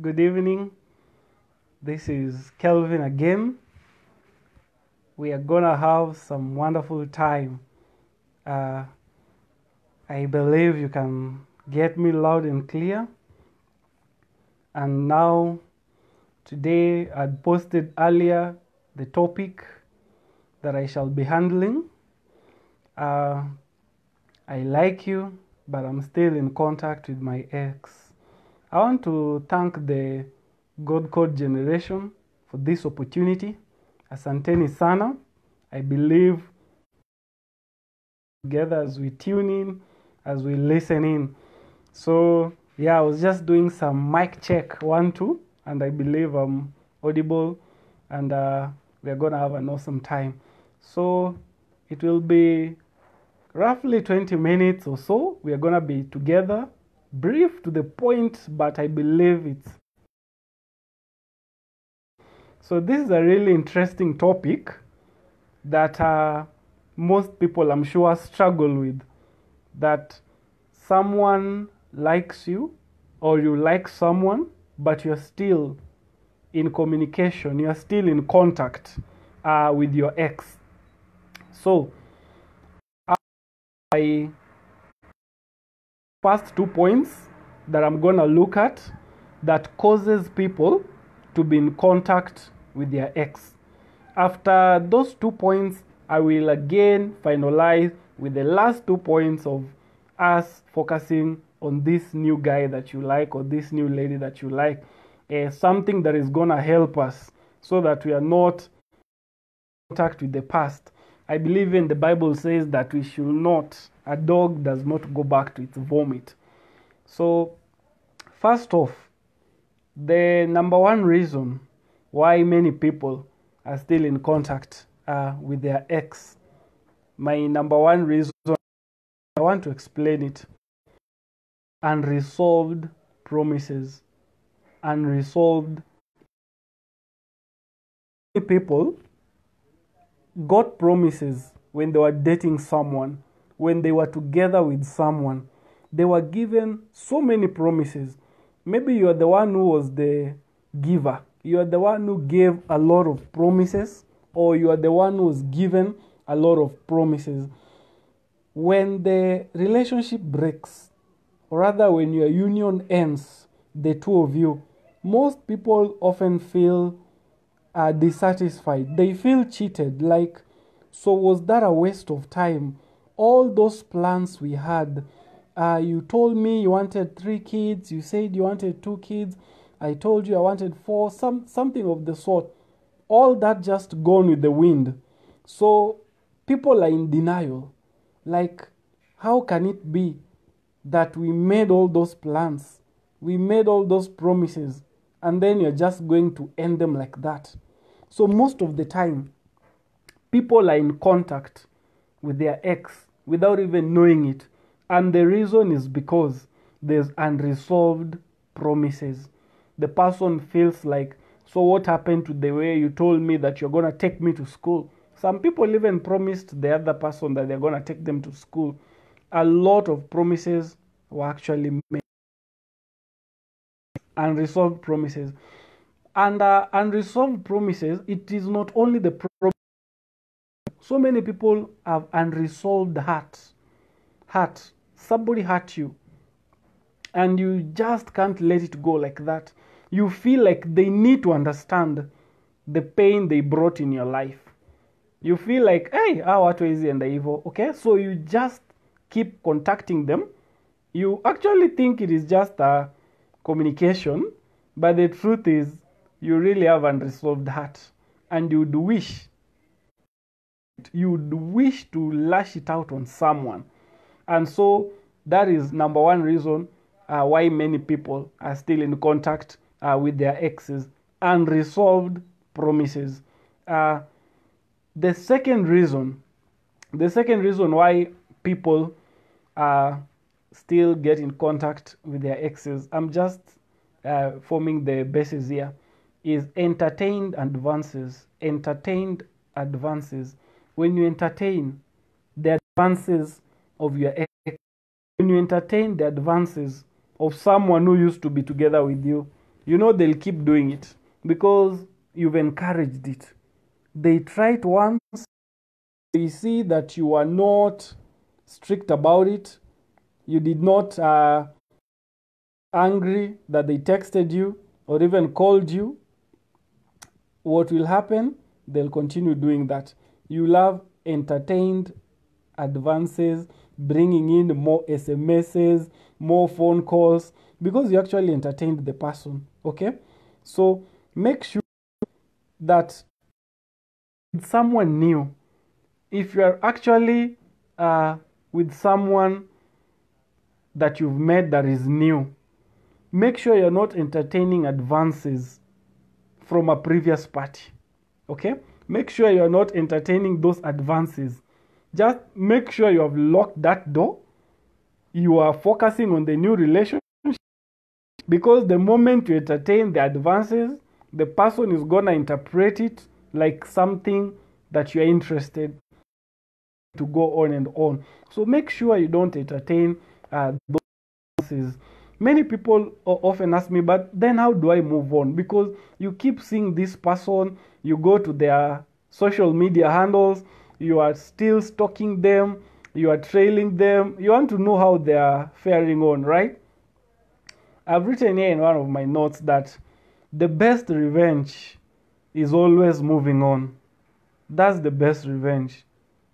Good evening. This is Kelvin again. We are gonna have some wonderful time. Uh, I believe you can get me loud and clear. And now, today I posted earlier the topic that I shall be handling. Uh, I like you, but I'm still in contact with my ex. I want to thank the God Code generation for this opportunity. Asanteni sana. I believe together as we tune in, as we listen in. So, yeah, I was just doing some mic check one, two, and I believe I'm audible and uh, we're going to have an awesome time. So, it will be roughly 20 minutes or so. We are going to be together, brief to the point, but I believe it. So, this is a really interesting topic that uh, most people, I'm sure, struggle with. That someone likes you or you like someone, but you're still in communication, you're still in contact uh, with your ex. So, I first two points that I'm gonna look at that causes people to be in contact with their ex. After those two points, I will again finalize with the last two points of us focusing on this new guy that you like or this new lady that you like. Uh, something that is gonna help us so that we are not in contact with the past. I believe in the Bible says that we should not, a dog does not go back to its vomit. So, first off, the number one reason why many people are still in contact uh, with their ex, my number one reason, I want to explain it unresolved promises. Unresolved people got promises when they were dating someone, when they were together with someone. They were given so many promises. Maybe you are the one who was the giver. You are the one who gave a lot of promises, or you are the one who was given a lot of promises. When the relationship breaks, or rather when your union ends, the two of you, most people often feel dissatisfied. They feel cheated. Like, so was that a waste of time? All those plans we had. Uh, you told me you wanted three kids. You said you wanted two kids. I told you I wanted four. Some something of the sort. All that just gone with the wind. So people are in denial. Like, how can it be that we made all those plans? We made all those promises, and then you're just going to end them like that. So, most of the time, people are in contact with their ex without even knowing it. And the reason is because there's unresolved promises. The person feels like, so what happened to the way you told me that you're going to take me to school? Some people even promised the other person that they're going to take them to school. A lot of promises were actually made. Unresolved promises. And uh, unresolved promises, it is not only the problem. So many people have unresolved hurts. Hurt. Somebody hurt you. And you just can't let it go like that. You feel like they need to understand the pain they brought in your life. You feel like, hey, how what is and evil? Okay, so you just keep contacting them. You actually think it is just a communication, but the truth is you really have unresolved heart and you'd wish you'd wish to lash it out on someone. And so that is number one reason uh, why many people are still in contact uh, with their exes. Unresolved promises. Uh, the second reason the second reason why people still get in contact with their exes. I'm just uh, forming the basis here is entertained advances. Entertained advances. When you entertain the advances of your ex, when you entertain the advances of someone who used to be together with you, you know they'll keep doing it because you've encouraged it. They try it once, they see that you are not strict about it, you did not uh, angry that they texted you or even called you. What will happen? They'll continue doing that. You'll have entertained advances, bringing in more SMSs, more phone calls, because you actually entertained the person. Okay? So make sure that someone new, if you are actually uh, with someone that you've met that is new, make sure you're not entertaining advances from a previous party. Okay? Make sure you're not entertaining those advances. Just make sure you have locked that door. You are focusing on the new relationship because the moment you entertain the advances, the person is going to interpret it like something that you're interested to go on and on. So make sure you don't entertain uh, those advances. Many people often ask me, but then how do I move on? Because you keep seeing this person, you go to their social media handles, you are still stalking them, you are trailing them, you want to know how they are faring on, right? I've written here in one of my notes that the best revenge is always moving on. That's the best revenge.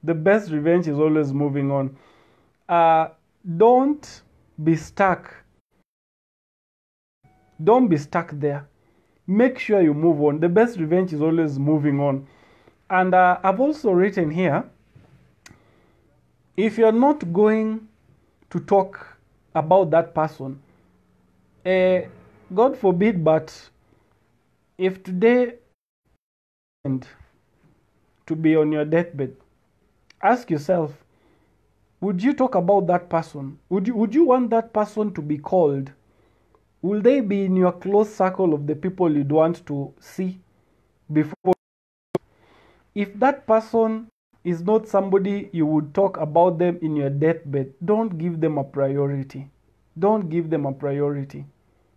The best revenge is always moving on. Uh, don't be stuck. Don't be stuck there. Make sure you move on. The best revenge is always moving on. And uh, I've also written here if you're not going to talk about that person, uh, God forbid, but if today and to be on your deathbed, ask yourself, would you talk about that person? Would you would you want that person to be called? Will they be in your close circle of the people you'd want to see before? If that person is not somebody you would talk about them in your deathbed, don't give them a priority. Don't give them a priority.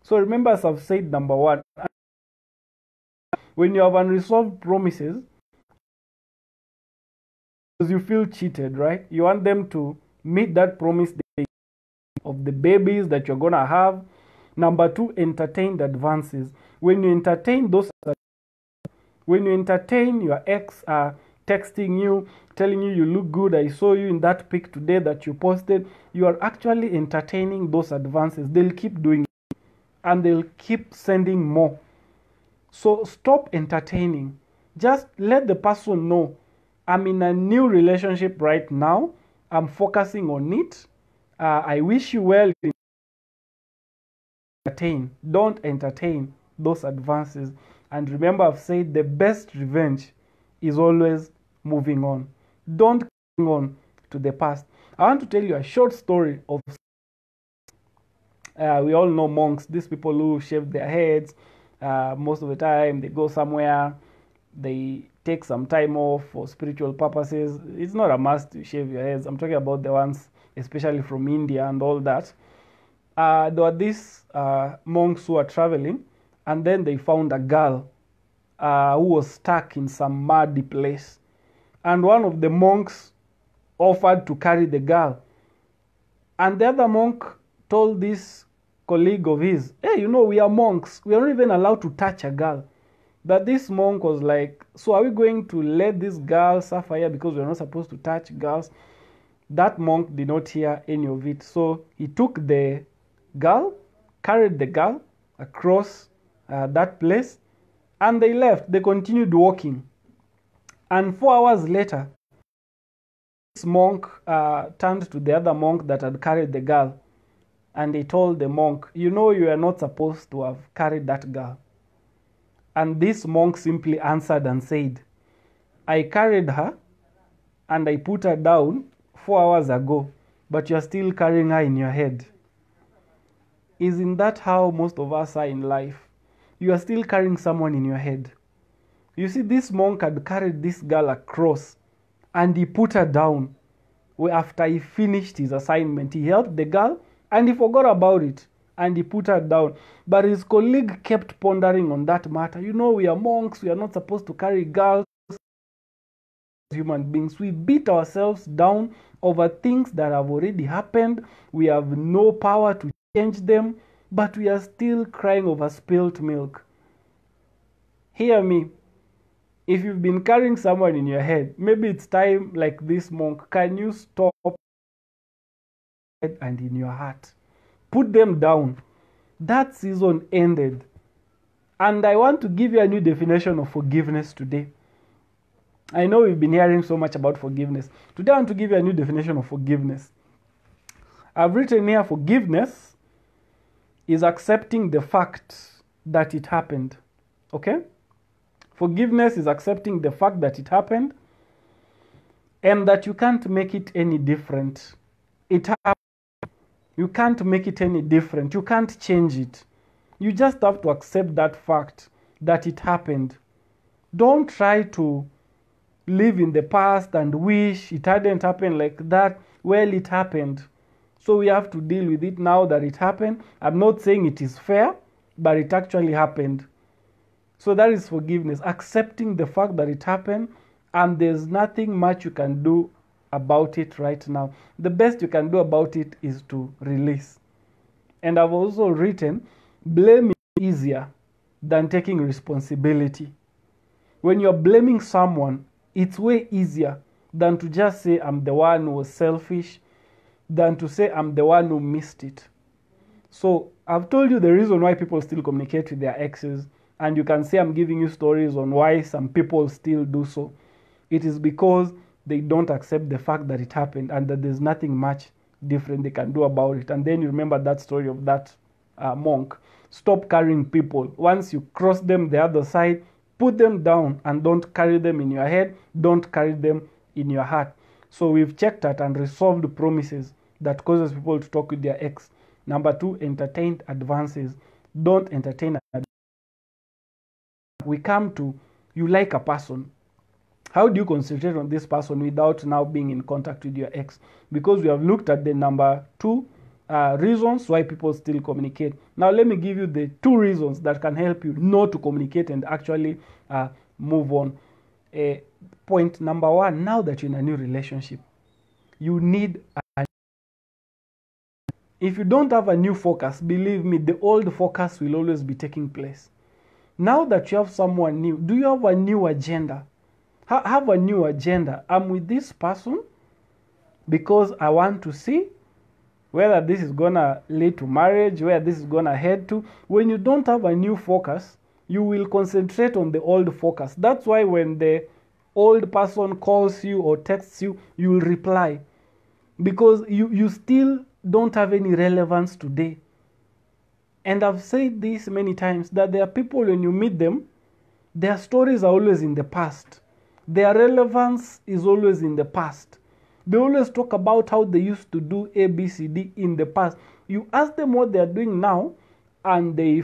So remember, as I've said, number one, when you have unresolved promises, because you feel cheated, right? You want them to meet that promise of the babies that you're gonna have. Number two, entertain the advances. When you entertain those, when you entertain your ex uh, texting you, telling you you look good, I saw you in that pic today that you posted, you are actually entertaining those advances. They'll keep doing it and they'll keep sending more. So stop entertaining. Just let the person know I'm in a new relationship right now. I'm focusing on it. Uh, I wish you well. Entertain. Don't entertain those advances. And remember, I've said the best revenge is always moving on. Don't cling on to the past. I want to tell you a short story of. Uh, we all know monks, these people who shave their heads. Uh, most of the time, they go somewhere, they take some time off for spiritual purposes. It's not a must to shave your heads. I'm talking about the ones, especially from India and all that. Uh, there were these uh, monks who were traveling, and then they found a girl uh, who was stuck in some muddy place. And one of the monks offered to carry the girl. And the other monk told this colleague of his, Hey, you know, we are monks. We are not even allowed to touch a girl. But this monk was like, So are we going to let this girl suffer here because we're not supposed to touch girls? That monk did not hear any of it. So he took the girl, carried the girl across uh, that place, and they left. They continued walking. And four hours later, this monk uh, turned to the other monk that had carried the girl and he told the monk, You know, you are not supposed to have carried that girl. And this monk simply answered and said, I carried her and I put her down four hours ago, but you're still carrying her in your head. Isn't that how most of us are in life? You are still carrying someone in your head. You see, this monk had carried this girl across and he put her down. Well, After he finished his assignment, he helped the girl and he forgot about it. and he put her down. But his colleague kept pondering on that matter. You know, we are monks, we are not supposed to carry girls. Human beings, we beat ourselves down over things that have already happened. We have no power to change them, but we are still crying over spilt milk. Hear me. If you've been carrying someone in your head, maybe it's time, like this monk, can you stop and in your heart? Put them down. That season ended. And I want to give you a new definition of forgiveness today. I know we've been hearing so much about forgiveness. Today I want to give you a new definition of forgiveness. I've written here forgiveness is accepting the fact that it happened. Okay? Forgiveness is accepting the fact that it happened and that you can't make it any different. It happened. You can't make it any different. You can't change it. You just have to accept that fact that it happened. Don't try to live in the past and wish it hadn't happened like that. Well, it happened. So we have to deal with it now that it happened. I'm not saying it is fair, but it actually happened. So that is forgiveness, accepting the fact that it happened and there's nothing much you can do about it right now. The best you can do about it is to release. And I've also written blame is easier than taking responsibility. When you're blaming someone, it's way easier than to just say, I'm the one who was selfish, than to say, I'm the one who missed it. So I've told you the reason why people still communicate with their exes, and you can see I'm giving you stories on why some people still do so. It is because they don't accept the fact that it happened and that there's nothing much different they can do about it. And then you remember that story of that uh, monk. Stop carrying people. Once you cross them the other side, put them down and don't carry them in your head, don't carry them in your heart. So we've checked out and resolved promises that causes people to talk with their ex. Number two, entertained advances. Don't entertain. We come to you like a person. How do you concentrate on this person without now being in contact with your ex? Because we have looked at the number two uh, reasons why people still communicate. Now, let me give you the two reasons that can help you not to communicate and actually uh, move on. Uh, point number one now that you're in a new relationship, you need a if you don't have a new focus, believe me, the old focus will always be taking place. Now that you have someone new, do you have a new agenda? Ha- have a new agenda. I'm with this person because I want to see whether this is gonna lead to marriage, where this is gonna head to. When you don't have a new focus, you will concentrate on the old focus. That's why when the old person calls you or texts you, you will reply because you, you still don't have any relevance today. And I've said this many times that there are people when you meet them, their stories are always in the past. Their relevance is always in the past. They always talk about how they used to do A, B, C, D in the past. You ask them what they're doing now, and they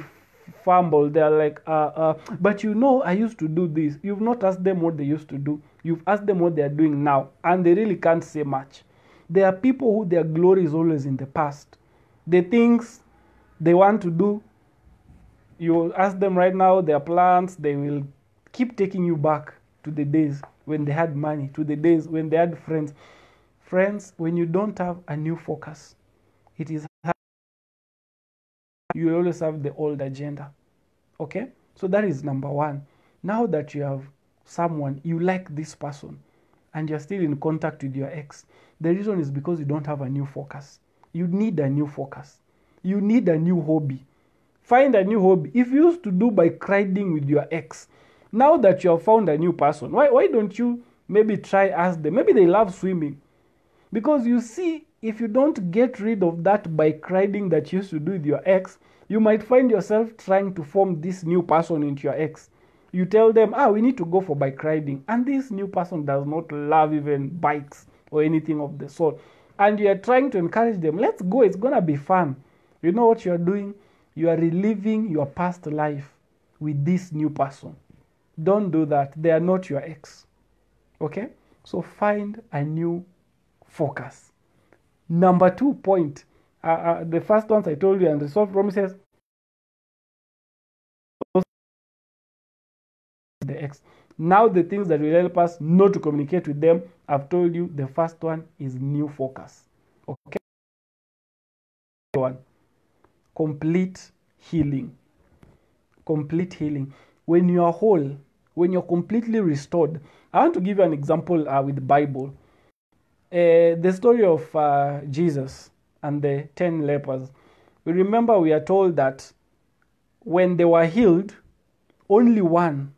fumble. They're like, uh, uh, but you know, I used to do this. You've not asked them what they used to do. You've asked them what they're doing now, and they really can't say much. There are people who their glory is always in the past. The things they want to do, you ask them right now their plans, they will keep taking you back to the days when they had money, to the days when they had friends. Friends, when you don't have a new focus, it is hard. You always have the old agenda. Okay? So that is number one. Now that you have someone, you like this person, and you're still in contact with your ex, the reason is because you don't have a new focus. You need a new focus. You need a new hobby. Find a new hobby. If you used to do by riding with your ex, now that you have found a new person, why, why don't you maybe try ask them? Maybe they love swimming. Because you see, if you don't get rid of that by riding that you used to do with your ex, you might find yourself trying to form this new person into your ex. You tell them, ah, we need to go for bike riding. And this new person does not love even bikes or anything of the sort. And you are trying to encourage them, let's go, it's going to be fun. You know what you're doing? You are reliving your past life with this new person. Don't do that. They are not your ex. Okay? So find a new focus. Number two point uh, uh, the first ones I told you, and unresolved promises. X. Now the things that will help us not to communicate with them, I've told you the first one is new focus. Okay. One. Complete healing. Complete healing. When you are whole, when you're completely restored. I want to give you an example uh, with the Bible. Uh, the story of uh, Jesus and the ten lepers. We remember we are told that when they were healed, only one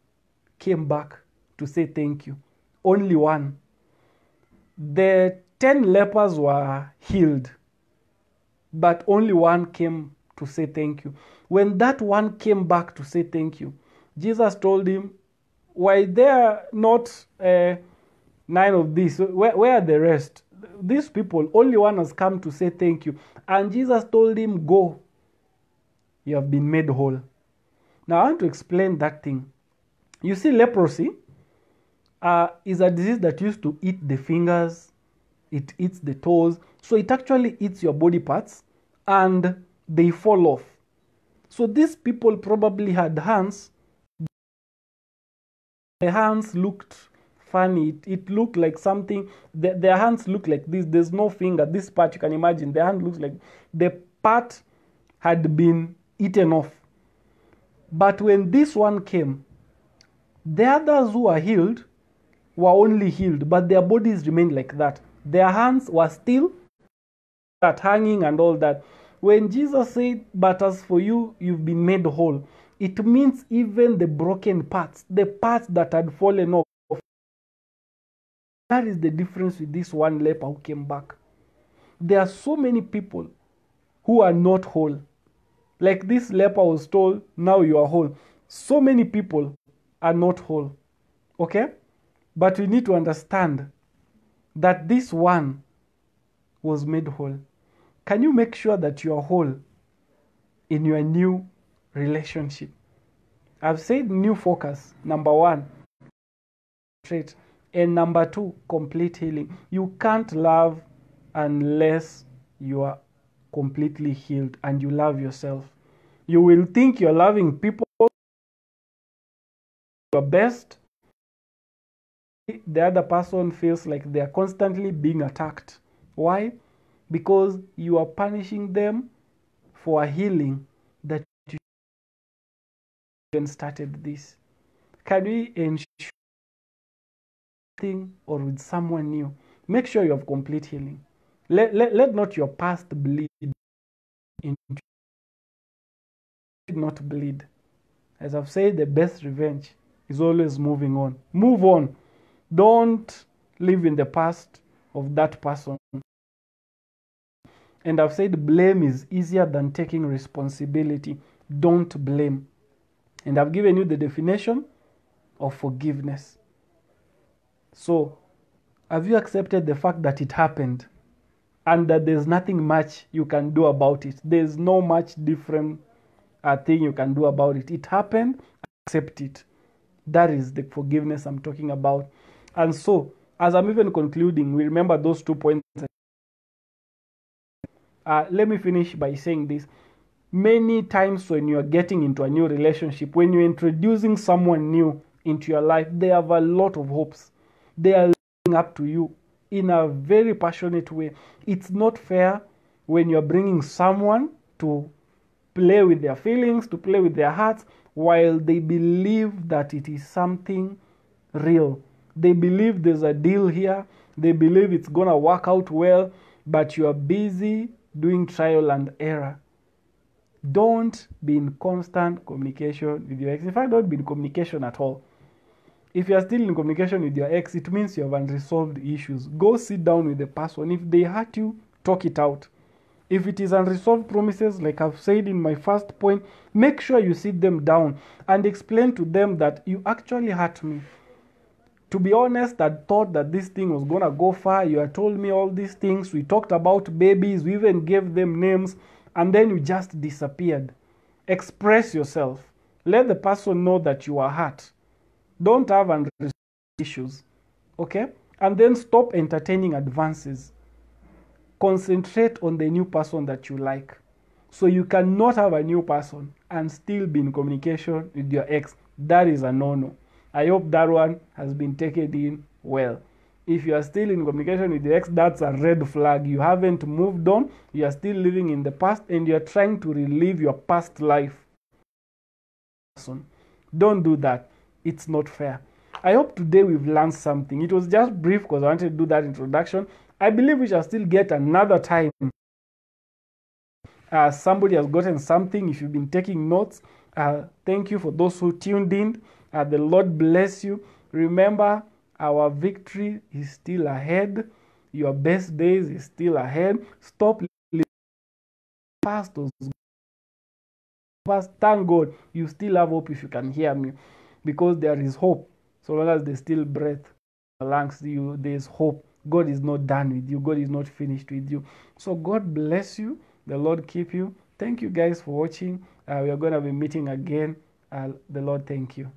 came back to say thank you. Only one. The ten lepers were healed, but only one came to say thank you. When that one came back to say thank you, Jesus told him, Why there are not uh, nine of these? Where, where are the rest? These people, only one has come to say thank you. And Jesus told him, Go. You have been made whole. Now, I want to explain that thing. You see, leprosy uh, is a disease that used to eat the fingers, it eats the toes, so it actually eats your body parts and they fall off. So these people probably had hands. The hands looked funny. It, it looked like something. The, their hands look like this. There's no finger. This part you can imagine. The hand looks like the part had been eaten off. But when this one came, the others who were healed were only healed, but their bodies remained like that. Their hands were still that hanging and all that. When Jesus said, But as for you, you've been made whole, it means even the broken parts, the parts that had fallen off. That is the difference with this one leper who came back. There are so many people who are not whole. Like this leper was told, Now you are whole. So many people are not whole. Okay? But we need to understand that this one was made whole. Can you make sure that you are whole in your new relationship? I've said new focus, number one, trait. And number two, complete healing. You can't love unless you are completely healed and you love yourself. You will think you're loving people your best. The other person feels like they're constantly being attacked. Why? Because you are punishing them for a healing that you even started this. Can we ensure thing or with someone new? Make sure you have complete healing. Let, let, let not your past bleed into not bleed. As I've said, the best revenge is always moving on. Move on. Don't live in the past of that person. And I've said blame is easier than taking responsibility. Don't blame. And I've given you the definition of forgiveness. So, have you accepted the fact that it happened and that there's nothing much you can do about it? There's no much different uh, thing you can do about it. It happened, accept it. That is the forgiveness I'm talking about. And so, as I'm even concluding, we remember those two points. Uh, let me finish by saying this. Many times, when you're getting into a new relationship, when you're introducing someone new into your life, they have a lot of hopes. They are looking up to you in a very passionate way. It's not fair when you're bringing someone to play with their feelings, to play with their hearts, while they believe that it is something real. They believe there's a deal here, they believe it's going to work out well, but you are busy doing trial and error. Don't be in constant communication with your ex. In fact, don't be in communication at all. If you are still in communication with your ex, it means you have unresolved issues. Go sit down with the person. If they hurt you, talk it out. If it is unresolved promises, like I've said in my first point, make sure you sit them down and explain to them that you actually hurt me. To be honest, I thought that this thing was gonna go far. You had told me all these things. We talked about babies, we even gave them names, and then you just disappeared. Express yourself. Let the person know that you are hurt. Don't have unresolved issues. Okay? And then stop entertaining advances concentrate on the new person that you like. So you cannot have a new person and still be in communication with your ex. That is a no no. I hope that one has been taken in well. If you are still in communication with your ex, that's a red flag. You haven't moved on, you are still living in the past, and you are trying to relive your past life. Don't do that. It's not fair. I hope today we've learned something. It was just brief because I wanted to do that introduction. I believe we shall still get another time. Uh, somebody has gotten something. If you've been taking notes, uh, thank you for those who tuned in. Uh, the Lord bless you. Remember, our victory is still ahead. Your best days is still ahead. Stop pastors. Past, thank God you still have hope if you can hear me, because there is hope. So long as there's still breath amongst you, there's hope. God is not done with you. God is not finished with you. So God bless you. The Lord keep you. Thank you guys for watching. Uh, we are going to be meeting again. Uh, the Lord thank you.